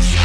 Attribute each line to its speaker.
Speaker 1: Shut